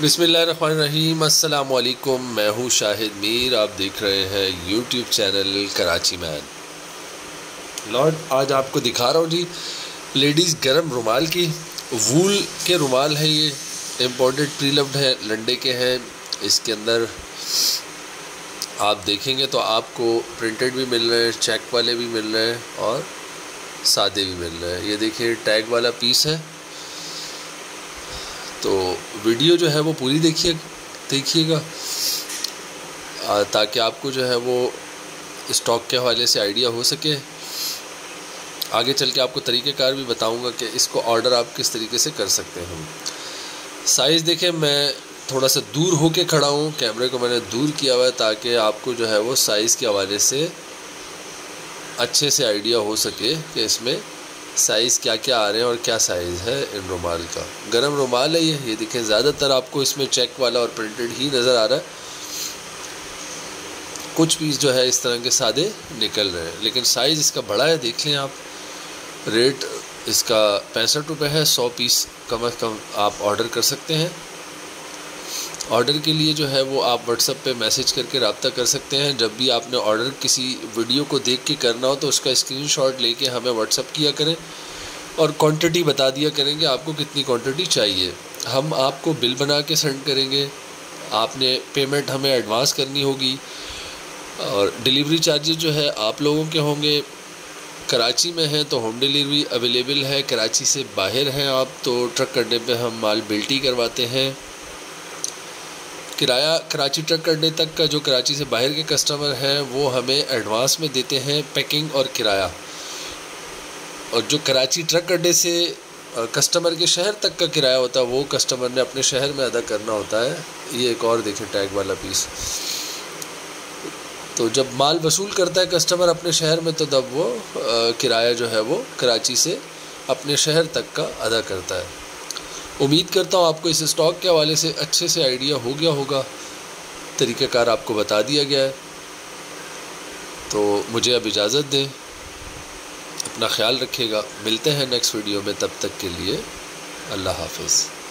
बिसमीम अल्लाम मैं हूँ शाहिद मीर, आप देख रहे हैं YouTube channel Karachi man. Lord, आज आपको दिखा रहा हूँ जी, लेडीज़ गरम रुमाल की। वूल के रुमाल है ये, इम्पोर्टेड प्री लव्ड है, लंडे के हैं। इसके अंदर आप देखेंगे तो आपको प्रिंटेड भी मिल रहे हैं, चेक वाले भी मिल रहे हैं और सादे भी मिल रहे हैं। ये देखिए, टैग वाला पीस है। तो वीडियो जो है वो पूरी देखिए, देखिएगा। ताकि आपको जो है वो स्टॉक के हवाले से आइडिया हो सके। आगे चल के आपको तरीक़ेकार भी बताऊँगा कि इसको ऑर्डर आप किस तरीके से कर सकते हैं। साइज़ देखें, मैं थोड़ा सा दूर होके खड़ा हूँ। कैमरे को मैंने दूर किया हुआ है ताकि आपको जो है वो साइज़ के हवाले से अच्छे से आइडिया हो सके कि इसमें साइज़ क्या क्या आ रहे हैं और क्या साइज़ है इन रुमाल का? गरम रुमाल है ये ये देखें, ज़्यादातर आपको इसमें चेक वाला और प्रिंटेड ही नज़र आ रहा है। कुछ पीस जो है इस तरह के सादे निकल रहे हैं, लेकिन साइज़ इसका बड़ा है, देख लें आप। रेट इसका पैंसठ रुपये है, सौ पीस कम अज़ कम आप ऑर्डर कर सकते हैं। ऑर्डर के लिए जो है वो आप व्हाट्सअप पे मैसेज करके रबता कर सकते हैं। जब भी आपने ऑर्डर किसी वीडियो को देख के करना हो तो उसका स्क्रीनशॉट लेके हमें व्हाट्सअप किया करें और क्वांटिटी बता दिया करेंगे आपको कितनी क्वांटिटी चाहिए। हम आपको बिल बना के सेंड करेंगे। आपने पेमेंट हमें एडवांस करनी होगी और डिलीवरी चार्जेस जो है आप लोगों के होंगे। कराची में हैं तो होम डिलीवरी अवेलेबल है। कराची से बाहर हैं आप तो ट्रक करने पे हम माल बिल्टी करवाते हैं। किराया कराची ट्रक करने तक का जो कराची से बाहर के कस्टमर हैं, वो हमें एडवांस में देते हैं पैकिंग और किराया। और जो कराची ट्रक अड्डे से कस्टमर के शहर तक का किराया होता है, वो कस्टमर ने अपने शहर में अदा करना होता है। ये एक और देखें टैग वाला पीस तो जब माल वसूल करता है कस्टमर अपने शहर में तो तब वो किराया जो है वो कराची से अपने शहर तक का अदा करता है। उम्मीद करता हूँ आपको इस स्टॉक के हवाले से अच्छे से आइडिया हो गया होगा। तरीक़ाकार आपको बता दिया गया है। तो मुझे अब इजाज़त दें। अपना ख्याल रखिएगा। मिलते हैं नेक्स्ट वीडियो में। तब तक के लिए अल्लाह हाफिज़।